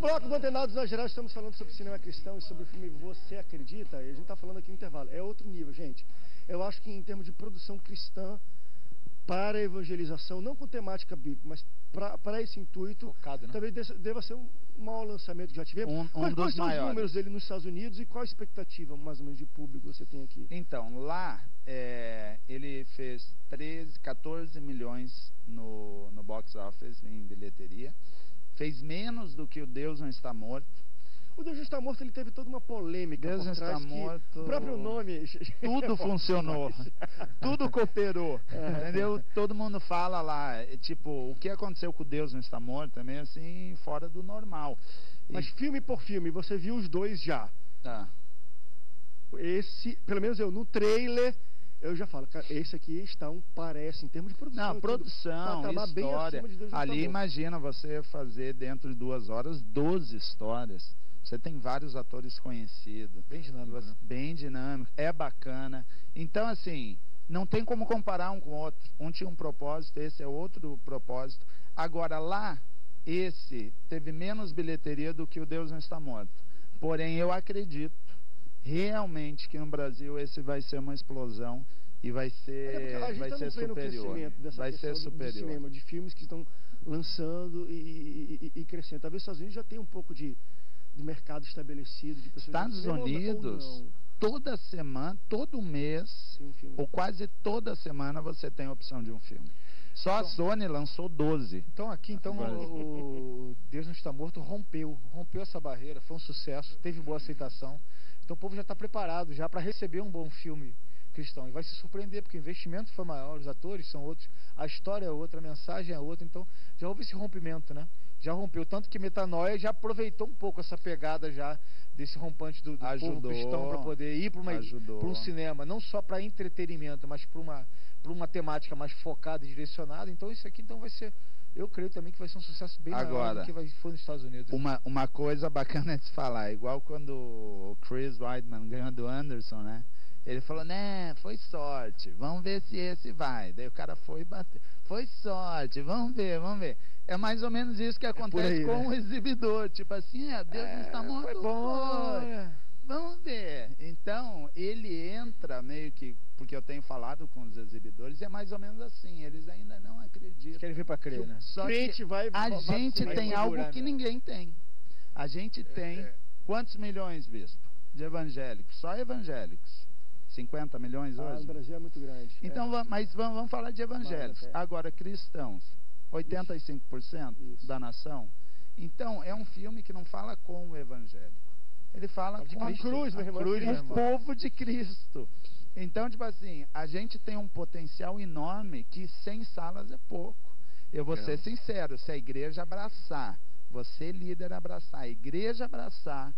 bloco do Antenados na Geral estamos falando sobre cinema cristão e sobre o filme Você Acredita? E a gente está falando aqui no intervalo. É outro nível, gente. Eu acho que em termos de produção cristã para a evangelização, não com temática bíblica, mas para esse intuito, Focado, né? talvez deva ser um maior lançamento que já tivemos. Um- um dos quais são maiores. os números dele nos Estados Unidos e qual a expectativa, mais ou menos, de público você tem aqui? Então, lá é, ele fez 13, 14 milhões no, no box office, em bilheteria. Fez menos do que o Deus Não Está Morto. O Deus está morto, ele teve toda uma polêmica Deus Não Está Morto. o próprio nome Tudo funcionou. Tudo cooperou. Entendeu? Todo mundo fala lá, é, tipo, o que aconteceu com o Deus Não Está Morto também, assim, fora do normal. E- Mas filme por filme, você viu os dois já. tá. Esse, pelo menos eu, no trailer, eu já falo, cara, esse aqui está um parece, em termos de produção. Não, tudo, produção, patamar bem história. Ali imagina você fazer dentro de duas horas 12 histórias. Você tem vários atores conhecidos. Bem dinâmico, Você- né? Bem dinâmico, é bacana. Então, assim, não tem como comparar um com o outro. Um tinha um propósito, esse é outro propósito. Agora, lá, esse teve menos bilheteria do que o Deus Não Está Morto. Porém, eu acredito realmente que no Brasil esse vai ser uma explosão e vai É, ser, a gente vai tá ser superior. crescimento dessa Vai ser do- do superior. cinema, de filmes que estão lançando e, e- e- crescendo. Talvez os Estados Unidos já tenha um pouco de, de mercado estabelecido, de pessoas Estados Unidos, toda semana, todo mês, um filme. ou quase toda semana você tem a opção de um filme. Só a Então- Sony lançou 12. Então aqui, então o, o Deus não está morto rompeu, rompeu essa barreira, foi um sucesso, teve boa aceitação. Então o povo já está preparado já para receber um bom filme cristão e vai se surpreender porque o investimento foi maior, os atores são outros, a história é outra, a mensagem é outra, então já houve esse rompimento, né? Já rompeu tanto que Metanoia já aproveitou um pouco essa pegada já desse rompante do, do povo Ajudou. cristão para poder ir para um cinema, não só para entretenimento, mas para uma uma temática mais focada e direcionada. Então isso aqui então vai ser, eu creio também que vai ser um sucesso bem maior Agora, do que vai, foi nos Estados Unidos. Uma, uma coisa bacana de se falar, igual quando o Chris Weidman ganhou do Anderson, né? Ele falou, né, foi sorte, vamos ver se esse vai. Daí o cara foi bater, foi sorte, vamos ver, vamos ver. É mais ou menos isso que acontece aí, com né? o exibidor, tipo assim, é, Deus não está morto, foi bom. foi. Vamos ver. Então, ele entra meio que, porque eu tenho falado com os exibidores, e é mais ou menos assim, eles ainda não acreditam. Querem ver para crer, né? Só Crente que vai- a vai- gente vai tem algo que né? ninguém tem. A gente tem é. quantos milhões, bispo, de evangélicos? Só evangélicos. 50 milhões Ah, hoje? no Brasil é muito grande. Então, é. mas vamos, vamos falar de evangélicos. Agora, cristãos, 85% Isso. da nação. Então, é um filme que não fala com o evangélico. Ele fala De com Cristo. cruz, meu A irmão, cruz, de meu o povo de Cristo. Então, tipo assim, a gente tem um potencial enorme que 100 salas é pouco. Eu vou É. ser sincero, se a igreja abraçar, você líder abraçar, a igreja abraçar,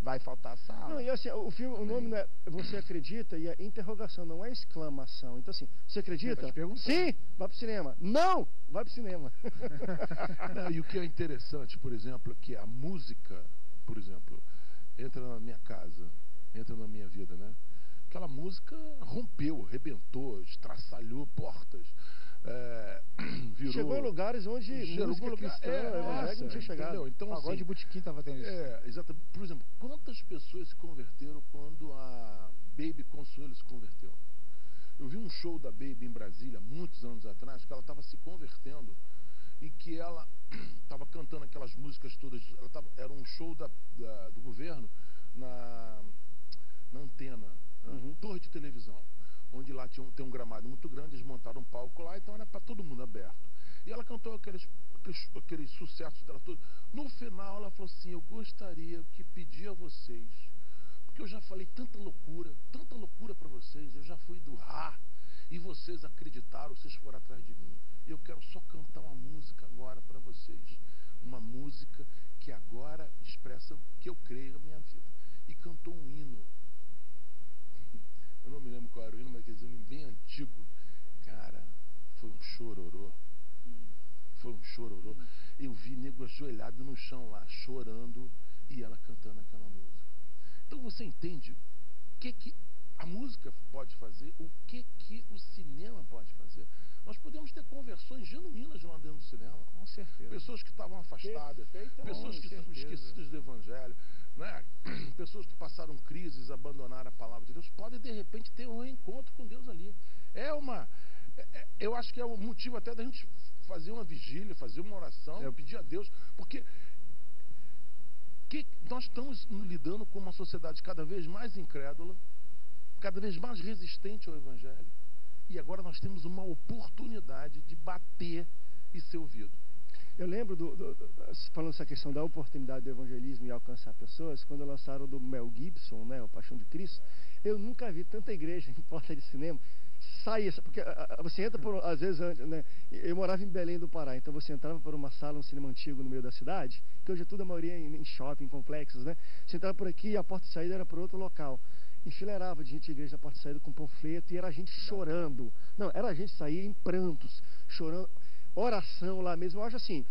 vai faltar sala. Não, e assim, o filme, o nome não é Você Acredita e é interrogação, não é exclamação. Então assim, você acredita? Sim, vai pro cinema. Não, vai pro cinema. Não, e o que é interessante, por exemplo, é que a música, por exemplo, entra na minha casa, entra na minha vida, né? Aquela música rompeu, rebentou, estraçalhou portas, é, virou... Chegou em lugares onde Chegou música lugar- cristã, é, evangélica não tinha chegado. entendeu? Então, Pagode assim, de Botequim tava tendo isso. É, exatamente. Por exemplo, quantas pessoas se converteram quando a Baby Consuelo se converteu? Eu vi um show da Baby em Brasília, muitos anos atrás, que ela estava se convertendo e que ela estava cantando aquelas músicas todas. Ela tava, era um show da, da- do governo na, na antena, na Uhum. torre de televisão, onde lá tinha um, tem um gramado muito grande, eles montaram um palco lá, então era para todo mundo aberto. E ela cantou aqueles, aqueles, aqueles sucessos dela todos. No final ela falou assim, eu gostaria que pedir a vocês, porque eu já falei tanta loucura, tanta loucura para vocês, eu já fui do Rá, e vocês acreditaram, vocês foram atrás de mim. E eu quero só cantar uma música agora para vocês. Uma música que agora expressa o que eu creio na minha vida. E cantou um hino. Eu não me lembro qual era o hino, mas aquele hino bem antigo. Cara, foi um chororô. Foi um chororô. Eu vi nego ajoelhado no chão lá, chorando, e ela cantando aquela música. Então você entende o que, que a música pode fazer, o que, que o cinema pode fazer. Nós podemos ter conversões genuínas lá dentro do cinema. Com certeza. pessoas que estavam afastadas, pessoas que estavam esquecidas do Evangelho, né? pessoas que passaram crises, abandonaram a palavra de Deus, podem de repente ter um reencontro com Deus ali. É uma. é- é- eu acho que é o motivo até da gente fazer uma vigília, fazer uma oração, Eu- pedir a Deus, porque que nós estamos lidando com uma sociedade cada vez mais incrédula, cada vez mais resistente ao Evangelho, e agora nós temos uma oportunidade de bater e ser ouvido. Eu lembro, do, do- do- falando essa questão da oportunidade do evangelismo e alcançar pessoas, quando lançaram do Mel Gibson, né, o Paixão de Cristo, eu nunca vi tanta igreja em porta de cinema sair, porque você entra por, às vezes, né, eu morava em Belém do Pará, então você entrava por uma sala, um cinema antigo no meio da cidade, que hoje é tudo a maioria em, em shopping, complexos, né, você entrava por aqui e a porta de saída era por outro local, enfileirava de gente de igreja de saída com panfleto e era gente chorando, não, era a gente sair em prantos, chorando, oração lá mesmo. Eu acho assim,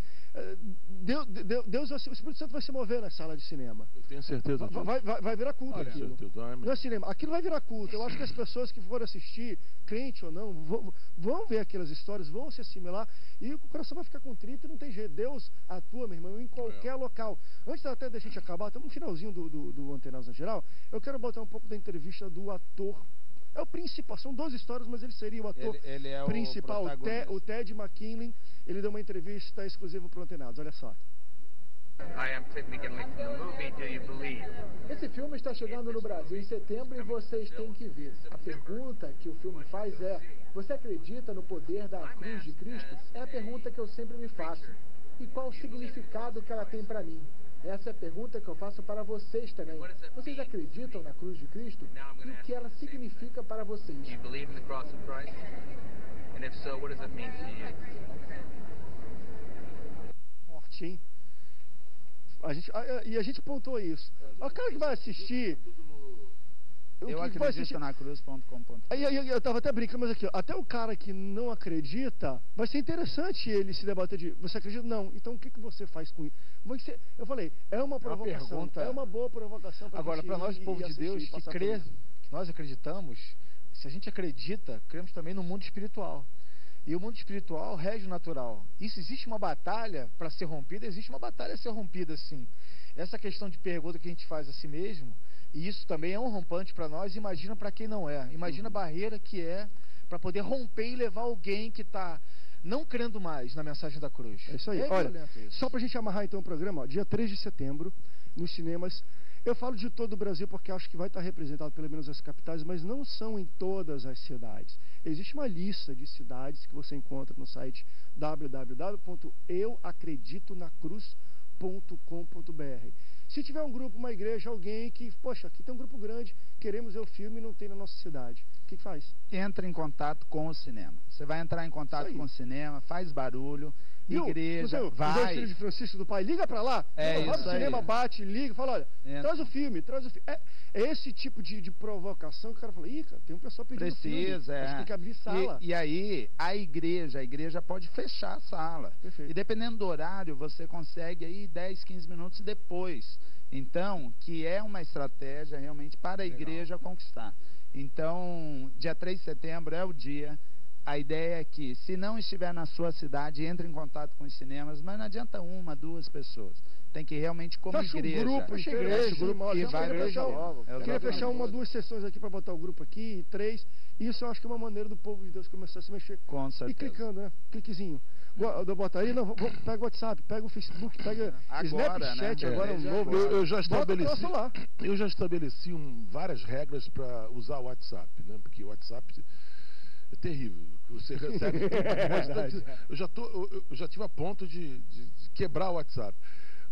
Deus, Deus, o Espírito Santo vai se mover na sala de cinema. Eu tenho certeza Vai, disso. vai, vai- vai virar culto Tenho aquilo. Não é cinema, aquilo vai virar culto. Eu acho que as pessoas que forem assistir, crente ou não, vão, vão ver aquelas histórias, vão se assimilar e o coração vai ficar contrito e não tem jeito. Deus atua, meu irmão, em qualquer É. local. Antes até da gente acabar, estamos no finalzinho do, do, do Antenados na Geral, eu quero botar um pouco da entrevista do ator. É o principal, são 12 histórias, mas ele seria o ator Ele, ele é principal, o o, Te- protagonista. o Ted McKinley, ele deu uma entrevista exclusiva para o Antenados, olha só. I am Ted from the movie Do You Believe? Esse filme está chegando no Brasil em setembro e vocês têm que ver. A pergunta que o filme faz é: você acredita no poder da cruz de Cristo? É a pergunta que eu sempre me faço. E qual o significado que ela tem para mim? Essa é a pergunta que eu faço para vocês também. Vocês acreditam na cruz de Cristo? E o que ela significa para vocês? Do you believe in the cross of Christ? And if so, what does it mean to you? Forte, hein? A gente, a- a- e a gente pontuou isso. O cara que vai assistir. O Eu acredito na cruz.com.br. Eu tava até brincando, mas aqui, ó, até o cara que não acredita, vai ser interessante ele se debater de, você acredita? Não. Então o que, que você faz com isso? Eu falei, é uma provocação, pergunta. é uma boa provocação pra Agora, para nós, o povo de Deus, que crê, que nós acreditamos, se a gente acredita, cremos também no mundo espiritual. E o mundo espiritual rege o natural. Isso existe uma batalha para ser rompida, existe uma batalha a ser rompida, sim. Essa questão de pergunta que a gente faz a si mesmo, e isso também é um rompante para nós, imagina para quem não é. Imagina a barreira que é para poder romper e levar alguém que está não crendo mais na mensagem da cruz. É isso aí. É Olha, isso. só pra gente amarrar então o programa, ó, dia 3 de setembro, nos cinemas. Eu falo de todo o Brasil porque acho que vai estar representado pelo menos as capitais, mas não são em todas as cidades. Existe uma lista de cidades que você encontra no site www.euacreditonacruz.com.br. Se tiver um grupo, uma igreja, alguém que, poxa, aqui tem um grupo grande, queremos ver o filme e não tem na nossa cidade. O que, que faz? Entra em contato com o cinema. Você vai entrar em contato com o cinema, faz barulho, Viu? igreja, Não sei, Os dois vai. filhos de Francisco do Pai, liga pra lá. É vai pro aí. cinema, bate, liga, fala, olha, Entra. traz o filme, traz o filme. É, é esse tipo de, de provocação que o cara fala, ih, cara, tem um pessoal pedindo filme. Precisa, gente é. tem que abrir sala. E, e aí, a igreja, a igreja pode fechar a sala. Perfeito. E dependendo do horário, você consegue aí 10, 15 minutos depois. Então, que é uma estratégia realmente para a Legal. igreja conquistar. Então, dia 3 de setembro é o dia. A ideia é que, se não estiver na sua cidade, entre em contato com os cinemas, mas não adianta uma, duas pessoas. Tem que realmente, como Fecha um igreja. grupo, Fecha igreja, grupo, e olha, vai queria fechar, um- logo. É, queria fechar uma, duas sessões aqui para botar o grupo aqui, três. Isso eu acho que é uma maneira do povo de Deus começar a se mexer. Com E certeza. clicando, né? Cliquezinho. Boto aí, não, vou- pega o WhatsApp, pega o Facebook, pega Agora, Snapchat, né? agora é um É, novo. Eu, eu já Bota estabeleci, eu já estabeleci um- várias regras para usar o WhatsApp, né? Porque o WhatsApp é terrível. Você recebe eu já tô, eu, eu já tive a ponto de, de- de quebrar o WhatsApp.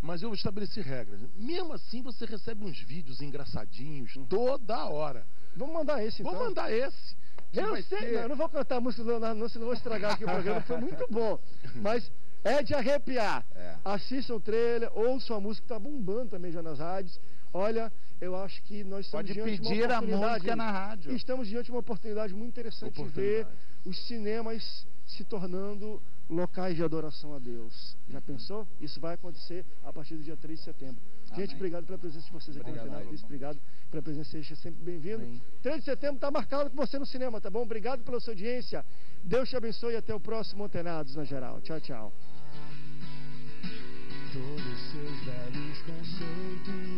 Mas eu estabeleci regras. Mesmo assim, você recebe uns vídeos engraçadinhos toda hora. Vamos mandar esse então. Vou mandar esse. que Eu sei, ser- não, eu não vou cantar a música do Leonardo, não, senão vou estragar aqui o programa, foi muito bom. Mas é de arrepiar. É. Assistam o trailer, ouçam a música, tá bombando também já nas rádios. Olha, eu acho que nós estamos Pode diante de uma oportunidade. música na rádio. Estamos diante de uma oportunidade muito interessante de ver os cinemas se tornando locais de adoração a Deus. Já pensou? Isso vai acontecer a partir do dia 3 de setembro. Gente, Amém. obrigado pela presença de vocês aqui Obrigado, no irmão. Obrigado pela presença, seja sempre bem-vindo. Amém. 3 de setembro está marcado com você no cinema, tá bom? Obrigado pela sua audiência. Deus te abençoe e até o próximo Antenados na geral. Tchau, tchau. todos seus velhos conceitos.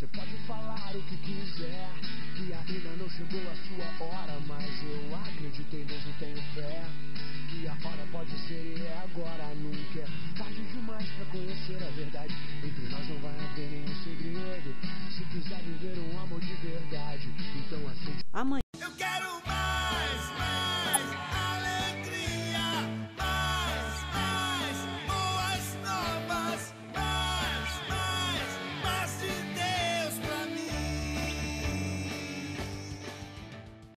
Você pode falar o que quiser, que ainda não chegou a sua hora, mas eu acreditei mesmo, tenho fé. Que a hora pode ser e é agora, nunca é tarde demais pra conhecer a verdade. Entre nós não vai haver nenhum segredo. Se quiser viver um amor de verdade, então aceite. Amanhã